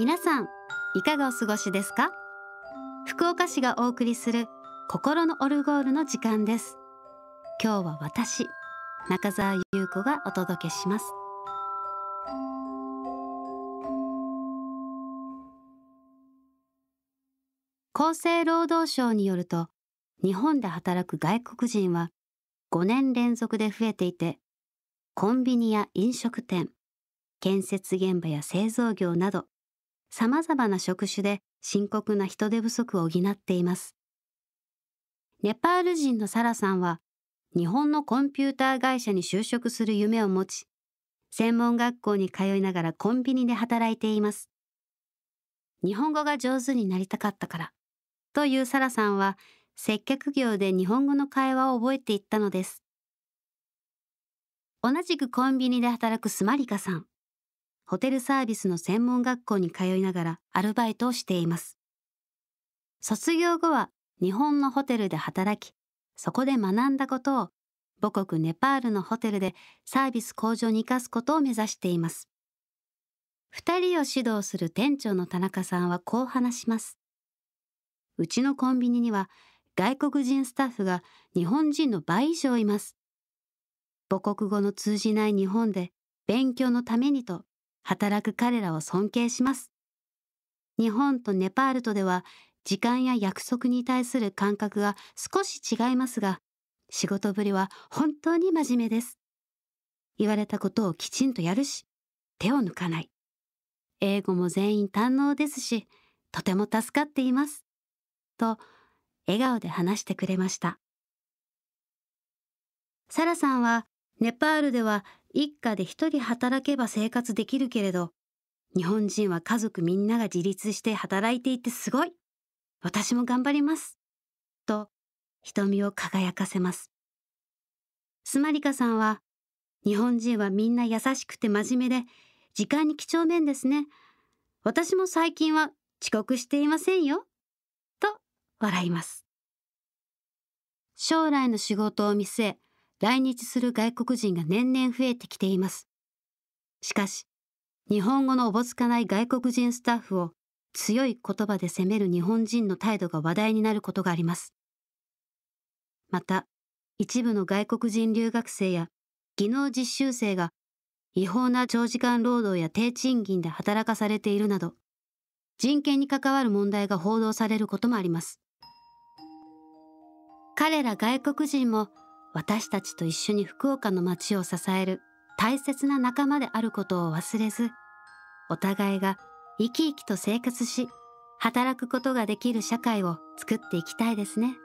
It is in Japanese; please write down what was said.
皆さんいかがお過ごしですか？福岡市がお送りする心のオルゴールの時間です。今日は私中澤優子がお届けします。厚生労働省によると日本で働く外国人は5年連続で増えていてコンビニや飲食店建設現場や製造業など様々な職種で深刻な人手不足を補っています。ネパール人のサラさんは日本のコンピューター会社に就職する夢を持ち専門学校に通いながらコンビニで働いています。日本語が上手になりたかったからというサラさんは接客業で日本語の会話を覚えていったのです。同じくコンビニで働くスマリカさん。ホテルサービスの専門学校に通いながらアルバイトをしています。卒業後は日本のホテルで働きそこで学んだことを母国ネパールのホテルでサービス向上に生かすことを目指しています。二人を指導する店長の田中さんはこう話します。うちのコンビニには外国人スタッフが日本人の倍以上います。母国語の通じない日本で勉強のためにと働く彼らを尊敬します。日本とネパールとでは時間や約束に対する感覚が少し違いますが、仕事ぶりは本当に真面目です。言われたことをきちんとやるし、手を抜かない。英語も全員堪能ですし、とても助かっています。と、笑顔で話してくれました。サラさんはネパールでは一家で一人働けば生活できるけれど、日本人は家族みんなが自立して働いていてすごい。私も頑張ります。と瞳を輝かせます。スマリカさんは、日本人はみんな優しくて真面目で、時間に几帳面ですね。私も最近は遅刻していませんよ。と笑います。将来の仕事を見据え、来日する外国人が年々増えてきています。しかし、日本語のおぼつかない外国人スタッフを強い言葉で責める日本人の態度が話題になることがあります。また、一部の外国人留学生や技能実習生が違法な長時間労働や低賃金で働かされているなど、人権に関わる問題が報道されることもあります。彼ら外国人も私たちと一緒に福岡の街を支える大切な仲間であることを忘れず、お互いが生き生きと生活し、働くことができる社会を作っていきたいですね。